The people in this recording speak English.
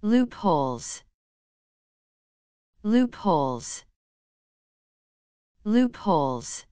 loopholes. Loopholes. Loopholes.